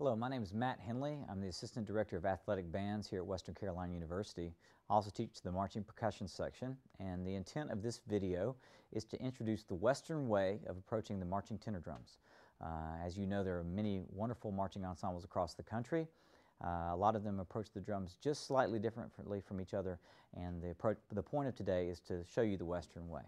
Hello, my name is Matt Henley. I'm the Assistant Director of Athletic Bands here at Western Carolina University. I also teach the marching percussion section, and the intent of this video is to introduce the Western way of approaching the marching tenor drums. Uh, as you know, there are many wonderful marching ensembles across the country. Uh, a lot of them approach the drums just slightly differently from each other, and the, the point of today is to show you the Western way.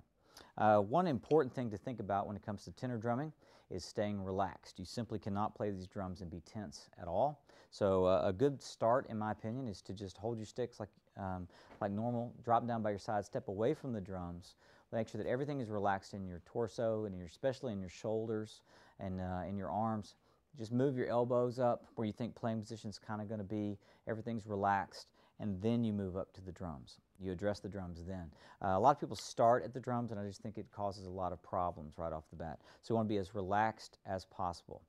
Uh, one important thing to think about when it comes to tenor drumming is staying relaxed. You simply cannot play these drums and be tense at all. So uh, a good start, in my opinion, is to just hold your sticks like, um, like normal, drop down by your side, step away from the drums, make sure that everything is relaxed in your torso and your, especially in your shoulders and uh, in your arms. Just move your elbows up where you think playing position is kind of going to be. Everything's relaxed and then you move up to the drums. You address the drums then. Uh, a lot of people start at the drums, and I just think it causes a lot of problems right off the bat. So you want to be as relaxed as possible.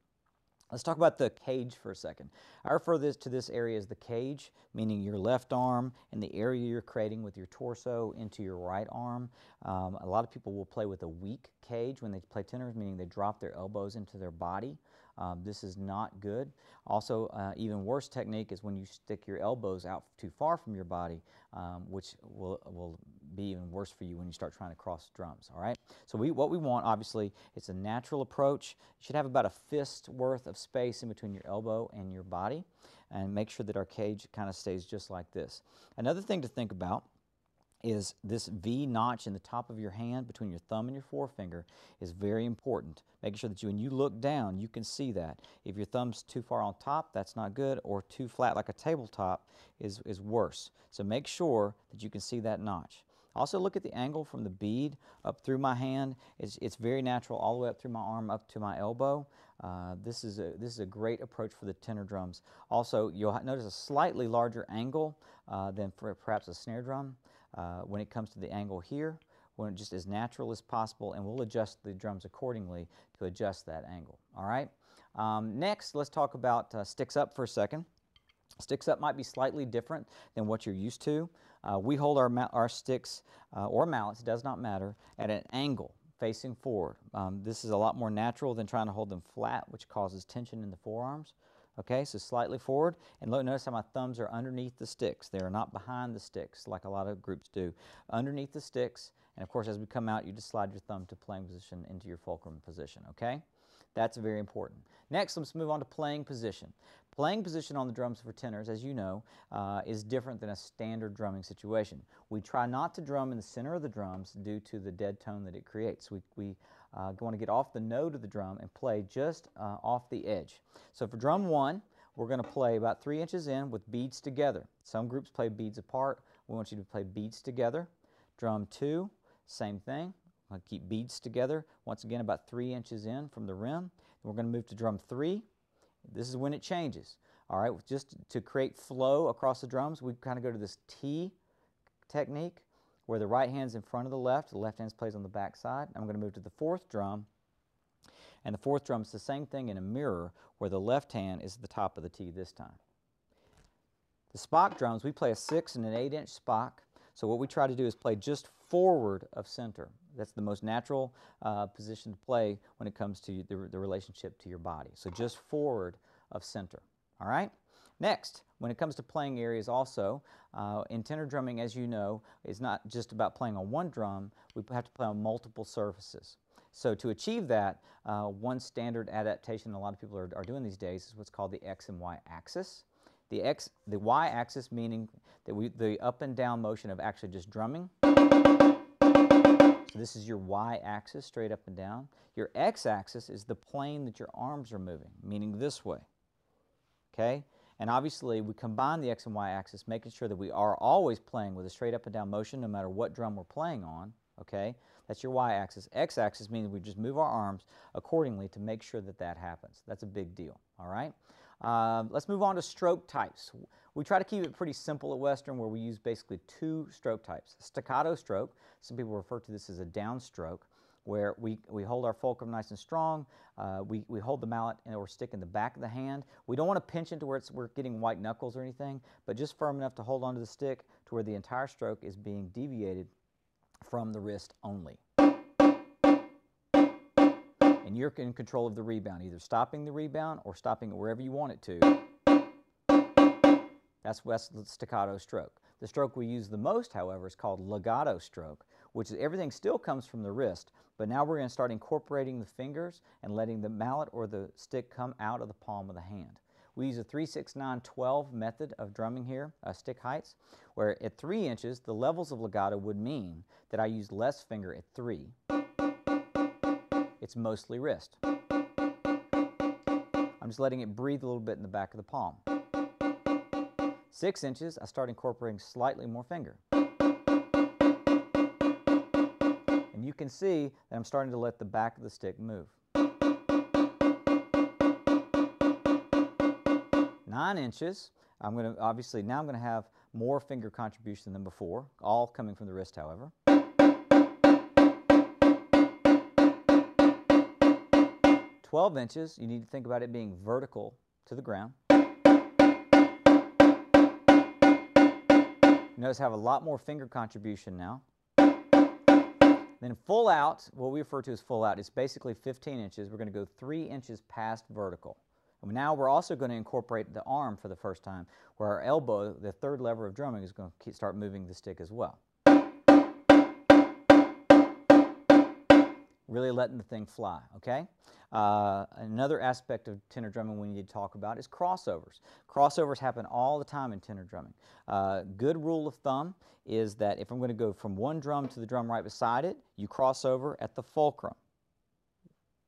Let's talk about the cage for a second. I refer this to this area as the cage, meaning your left arm and the area you're creating with your torso into your right arm. Um, a lot of people will play with a weak cage when they play tenors, meaning they drop their elbows into their body. Um, this is not good. Also, uh, even worse technique is when you stick your elbows out too far from your body, um, which will, will be even worse for you when you start trying to cross drums, all right? So we, what we want, obviously, it's a natural approach. You should have about a fist worth of space in between your elbow and your body, and make sure that our cage kind of stays just like this. Another thing to think about is this V notch in the top of your hand between your thumb and your forefinger is very important. Making sure that you, when you look down, you can see that. If your thumb's too far on top, that's not good, or too flat like a tabletop is, is worse. So make sure that you can see that notch. Also look at the angle from the bead up through my hand. It's, it's very natural all the way up through my arm up to my elbow. Uh, this, is a, this is a great approach for the tenor drums. Also, you'll notice a slightly larger angle uh, than for perhaps a snare drum uh, when it comes to the angle here, when it just as natural as possible, and we'll adjust the drums accordingly to adjust that angle. All right. Um, next, let's talk about uh, sticks up for a second. Sticks up might be slightly different than what you're used to. Uh, we hold our, our sticks uh, or mallets, does not matter, at an angle facing forward. Um, this is a lot more natural than trying to hold them flat, which causes tension in the forearms. Okay, so slightly forward. And look, notice how my thumbs are underneath the sticks. They are not behind the sticks like a lot of groups do. Underneath the sticks, and of course as we come out, you just slide your thumb to playing position into your fulcrum position, okay? That's very important. Next, let's move on to playing position. Playing position on the drums for tenors, as you know, uh, is different than a standard drumming situation. We try not to drum in the center of the drums due to the dead tone that it creates. We, we uh, want to get off the note of the drum and play just uh, off the edge. So for drum one, we're going to play about three inches in with beads together. Some groups play beads apart. We want you to play beads together. Drum two, same thing. We'll keep beads together. Once again, about three inches in from the rim. We're going to move to drum three. This is when it changes. All right, just to create flow across the drums, we kind of go to this T technique where the right hand's in front of the left, the left hand plays on the back side. I'm going to move to the fourth drum. And the fourth drum is the same thing in a mirror where the left hand is the top of the T this time. The Spock drums, we play a 6 and an 8 inch Spock. So what we try to do is play just forward of center. That's the most natural uh, position to play when it comes to the, the relationship to your body. So just forward of center. All right? Next, when it comes to playing areas also, uh, in tenor drumming, as you know, is not just about playing on one drum, we have to play on multiple surfaces. So to achieve that, uh, one standard adaptation a lot of people are, are doing these days is what's called the X and Y axis. The X, the Y axis meaning that we, the up and down motion of actually just drumming. So this is your Y axis, straight up and down. Your X axis is the plane that your arms are moving, meaning this way. Okay? And obviously, we combine the X and Y axis, making sure that we are always playing with a straight up and down motion no matter what drum we're playing on. Okay? That's your Y axis. X axis means we just move our arms accordingly to make sure that that happens. That's a big deal. All right? Um, let's move on to stroke types. We try to keep it pretty simple at Western where we use basically two stroke types. Staccato stroke, some people refer to this as a downstroke, where we, we hold our fulcrum nice and strong, uh, we, we hold the mallet or stick in the back of the hand. We don't want to pinch into where it's, we're getting white knuckles or anything, but just firm enough to hold onto the stick to where the entire stroke is being deviated from the wrist only. And you're in control of the rebound, either stopping the rebound or stopping it wherever you want it to. That's West staccato stroke. The stroke we use the most, however, is called legato stroke, which is everything still comes from the wrist, but now we're going to start incorporating the fingers and letting the mallet or the stick come out of the palm of the hand. We use a 3, 6, 9, 12 method of drumming here, uh, stick heights, where at 3 inches, the levels of legato would mean that I use less finger at 3. It's mostly wrist. I'm just letting it breathe a little bit in the back of the palm. 6 inches, I start incorporating slightly more finger. And you can see that I'm starting to let the back of the stick move. nine inches. I'm going to, obviously, now I'm going to have more finger contribution than before, all coming from the wrist, however. Twelve inches, you need to think about it being vertical to the ground. Notice I have a lot more finger contribution now. Then full out, what we refer to as full out, is basically 15 inches. We're going to go 3 inches past vertical. And now we're also going to incorporate the arm for the first time, where our elbow, the third lever of drumming, is going to start moving the stick as well. Really letting the thing fly, okay? Uh, another aspect of tenor drumming we need to talk about is crossovers. Crossovers happen all the time in tenor drumming. Uh, good rule of thumb is that if I'm going to go from one drum to the drum right beside it, you cross over at the fulcrum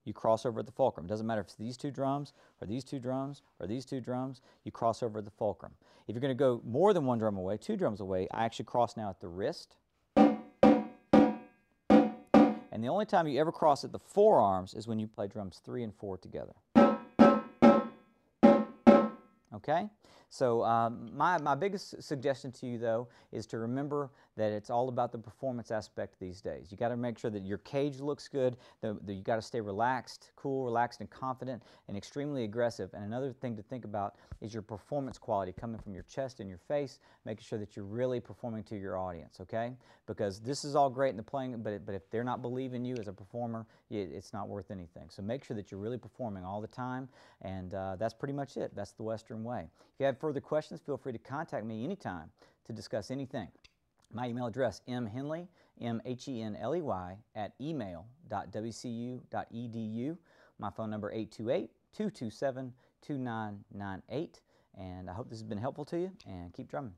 you cross over at the fulcrum. It doesn't matter if it's these two drums or these two drums or these two drums, you cross over at the fulcrum. If you're going to go more than one drum away, two drums away, I actually cross now at the wrist. And the only time you ever cross at the forearms is when you play drums three and four together. Okay? So um, my, my biggest suggestion to you, though, is to remember that it's all about the performance aspect these days. You got to make sure that your cage looks good. The, the, you got to stay relaxed, cool, relaxed, and confident, and extremely aggressive. And another thing to think about is your performance quality coming from your chest and your face, making sure that you're really performing to your audience. Okay? Because this is all great in the playing, but but if they're not believing you as a performer, it, it's not worth anything. So make sure that you're really performing all the time, and uh, that's pretty much it. That's the Western way. If you have further questions, feel free to contact me anytime to discuss anything. My email address, mhenley, M-H-E-N-L-E-Y, at email.wcu.edu. My phone number, 828-227-2998. And I hope this has been helpful to you, and keep drumming.